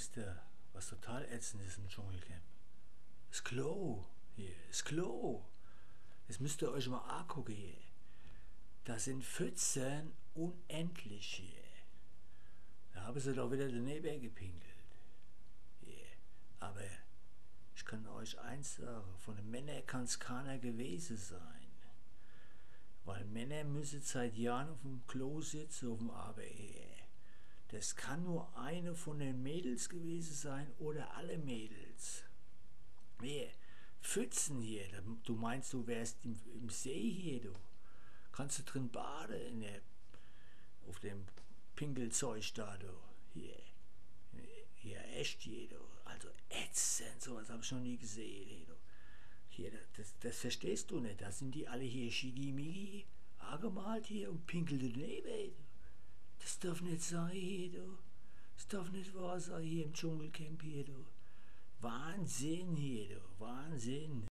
wisst ihr, was total ätzend ist im Dschungelcamp? Das Klo. Hier, das Klo. Das müsst ihr euch mal angucken hier. Da sind Pfützen unendlich hier. Da haben sie doch wieder daneben gepinkelt. Hier. Aber ich kann euch eins sagen, von den Männern kann es keiner gewesen sein. Weil Männer müssen seit Jahren auf dem Klo sitzen, auf dem Aber Das kann nur eine von den Mädels gewesen sein oder alle Mädels. Wer? Pfützen hier. Du meinst, du wärst im, im See hier, du. Kannst du drin baden in der, auf dem Pinkelzeug da, du. Hier. Hier, echt hier, du. Also ätzend, sowas habe ich noch nie gesehen, hier, du. Hier, das, das verstehst du nicht. Da sind die alle hier schigimigi angemalt hier und pinkeln daneben. Das darf nicht sein hier, du. Das darf nicht wahr sein hier im Dschungelcamp hier, du. Wahnsinn hier, du. Wahnsinn.